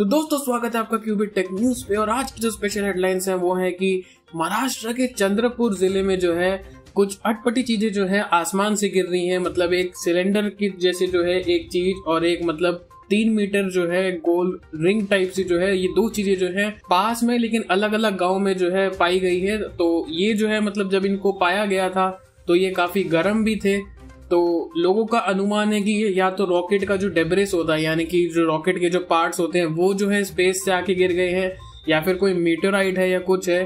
स्वागत है आपका क्यूबिट टेक न्यूज़ पे, और आज की जो स्पेशल हेडलाइंस हैं वो है कि महाराष्ट्र के चंद्रपुर ज़िले में जो है, कुछ अटपटी चीज़ें जो है आसमान से गिर रही हैं। मतलब एक सिलेंडर की जैसे जो है एक चीज़, और एक मतलब तीन मीटर जो है गोल रिंग टाइप से जो है, ये दो चीज़ें जो है पास में, लेकिन अलग अलग गाँव में जो है पाई गई है। तो ये जो है मतलब जब इनको पाया गया था तो ये काफ़ी गर्म भी थे। तो लोगों का अनुमान है कि ये या तो रॉकेट का जो डेबरेस होता है, यानी कि जो रॉकेट के जो पार्ट्स होते हैं, वो जो है स्पेस से आके गिर गए हैं, या फिर कोई मीटोराइट है या कुछ है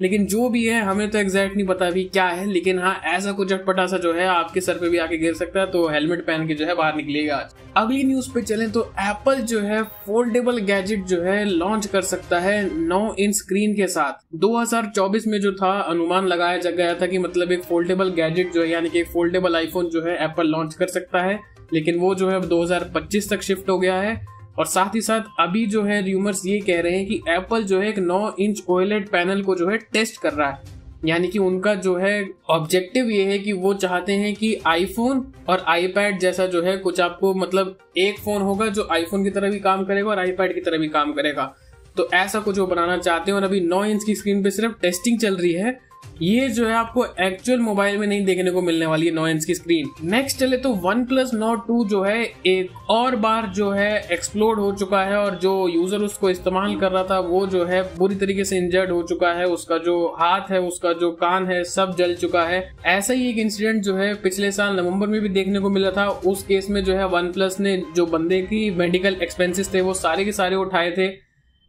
लेकिन जो भी है, हमें तो एग्जैक्ट नहीं पता अभी क्या है, लेकिन हाँ ऐसा कुछ अटपटा सा जो है, आपके सर पे भी आके गिर सकता है तो हेलमेट पहन के जो है, बाहर निकलेगा आज। अगली न्यूज़ पे चलें तो एप्पल जो है फोल्डेबल गैजेट जो है लॉन्च कर सकता है नौ इंच स्क्रीन के साथ। 2024 में जो था, अनुमान लगाया जा, गया था कि मतलब एक फोल्डेबल गैजेट जो है, यानी कि फोल्डेबल आईफोन जो है एप्पल लॉन्च कर सकता है, लेकिन वो जो है, अब 2025 तक शिफ्ट हो गया है। और साथ ही साथ अभी जो है र्यूमर्स ये कह रहे हैं कि एप्पल जो है एक 9 इंच ओएलएड पैनल को जो है टेस्ट कर रहा है। यानी कि उनका जो है ऑब्जेक्टिव ये है कि वो चाहते हैं कि आईफोन और आईपैड जैसा जो है कुछ आपको मतलब एक फ़ोन होगा जो आईफोन की तरह भी काम करेगा और आईपैड की तरह भी काम करेगा। तो ऐसा कुछ वो बनाना चाहते हैं और अभी 9 इंच की स्क्रीन पे सिर्फ़ टेस्टिंग चल रही है। ये जो है आपको एक्चुअल मोबाइल में नहीं देखने को मिलने वाली है नौ इंच की स्क्रीन नेक्स्ट चले तो वन प्लस नोट टू जो है एक और बार जो है एक्सप्लोड हो चुका है और जो यूज़र उसको इस्तेमाल कर रहा था, वो जो है बुरी तरीके से इंजर्ड हो चुका है। उसका जो हाथ है, उसका जो कान है, सब जल चुका है। ऐसा ही एक इंसिडेंट जो है पिछले साल नवंबर में भी देखने को मिला था। उस केस में जो है वन प्लस ने जो बंदे की मेडिकल एक्सपेंसिस थे, वो सारे के सारे उठाए थे।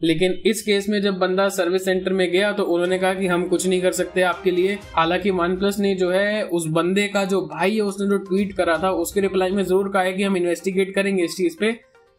लेकिन इस केस में जब बंदा सर्विस सेंटर में गया तो उन्होंने कहा कि हम कुछ नहीं कर सकते आपके लिए। हालाँकि वन प्लस ने जो है, उस बंदे का जो भाई है, उसने जो ट्वीट करा था, उसके रिप्लाई में ज़रूर कहा है कि हम इन्वेस्टिगेट करेंगे इस चीज़ पे।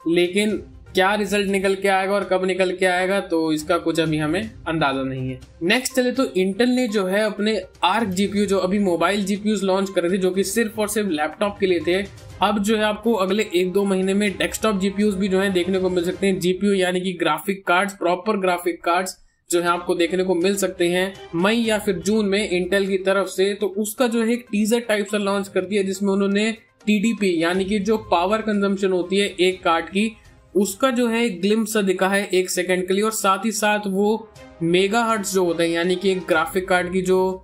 लेकिन क्या रिज़ल्ट निकल के आएगा और कब निकल के आएगा तो इसका कुछ अभी हमें अंदाज़ा नहीं है। नेक्स्ट चले तो इंटेल ने जो है अपने आर्क जीपीयू जो अभी मोबाइल जीपीयू लॉन्च कर रहे थे, जो कि सिर्फ़ और सिर्फ़ लैपटॉप के लिए थे, अब जो है आपको अगले एक दो महीने में डेस्कटॉप जीपीयू भी जो है देखने को मिल सकते हैं। जीपीयू यानी कि graphic cards proper graphic cards जो है आपको देखने को मिल सकते हैं मई या फिर जून में इंटेल की तरफ़ से। तो उसका जो है एक टीजर टाइप सा लॉन्च कर दिया, जिसमें उन्होंने टीडीपी यानी कि जो पावर कंजम्पशन होती है एक कार्ड की उसका जो है ग्लिम सा दिखा है एक सेकंड के लिए और साथ ही साथ वो मेगा हर्ट्स जो होते हैं, यानी कि एक ग्राफिक कार्ड की जो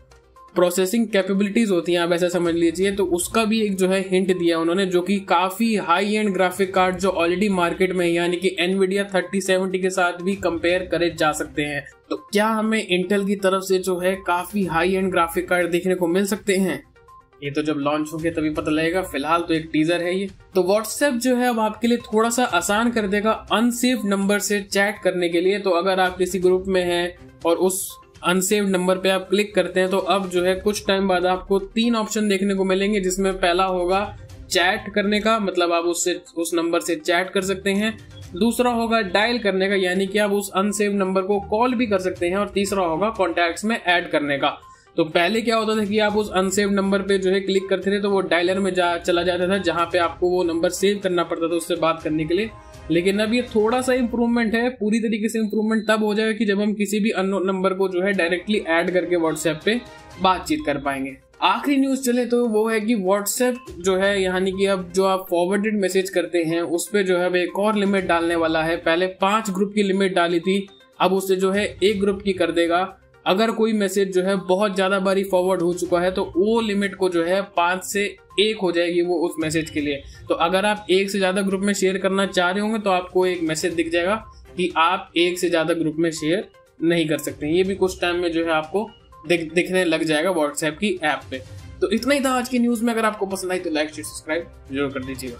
प्रोसेसिंग कैपेबिलिटीज होती हैं, आप ऐसा समझ लीजिए तो उसका भी एक जो है हिंट दिया उन्होंने, जो कि काफ़ी हाई एंड ग्राफिक कार्ड जो ऑलरेडी मार्केट में है, यानी कि एनवीडिया थर्टी सेवेंटी के साथ भी कंपेयर करे जा सकते हैं। तो क्या हमें इंटेल की तरफ़ से जो है काफ़ी हाई एंड ग्राफिक कार्ड देखने को मिल सकते हैं? ये तो जब लॉन्च हो गया तभी पता लगेगा, फ़िलहाल तो एक टीजर है ये। तो व्हाट्सएप जो है अब आपके लिए थोड़ा सा आसान कर देगा अनसेव नंबर से चैट करने के लिए। तो अगर आप किसी ग्रुप में हैं और उस अनसेव नंबर पे आप क्लिक करते हैं तो अब जो है कुछ टाइम बाद आपको तीन ऑप्शन देखने को मिलेंगे, जिसमें पहला होगा चैट करने का मतलब आप उससे, उस नंबर से चैट कर सकते हैं। दूसरा होगा डायल करने का, यानी कि आप उस अनसेव नंबर को कॉल भी कर सकते हैं, और तीसरा होगा कॉन्टैक्ट्स में ऐड करने का। तो पहले क्या होता था कि आप उस अनसेव नंबर पे जो है क्लिक करते थे तो वो डायलर में जा, चला जाता था, जहाँ पे आपको वो नंबर सेव करना पड़ता था उससे बात करने के लिए। लेकिन अब ये थोड़ा सा इंप्रूवमेंट है, पूरी तरीके से इंप्रूवमेंट तब हो जाएगा कि जब हम किसी भी अननोन नंबर को जो है डायरेक्टली ऐड करके व्हाट्सएप पे बातचीत कर पाएँगे। आखिरी न्यूज़ चले तो वो है कि व्हाट्सएप जो है, यानी कि अब जो आप फॉरवर्डेड मैसेज करते हैं, उस पर जो है अब एक और लिमिट डालने वाला है। पहले पाँच ग्रुप की लिमिट डाली थी, अब उसे जो है एक ग्रुप की कर देगा। अगर कोई मैसेज जो है बहुत ज़्यादा बारी फॉरवर्ड हो चुका है तो वो लिमिट को जो है पाँच से एक हो जाएगी वो उस मैसेज के लिए। तो अगर आप एक से ज़्यादा ग्रुप में शेयर करना चाह रहे होंगे तो आपको एक मैसेज दिख जाएगा कि आप एक से ज़्यादा ग्रुप में शेयर नहीं कर सकते। ये भी कुछ टाइम में जो है आपको दिख, दिखने लग जाएगा व्हाट्सएप की ऐप पे। तो इतना ही था आज की न्यूज़ में। अगर आपको पसंद आई तो लाइक शेयर सब्सक्राइब ज़रूर कर दीजिएगा।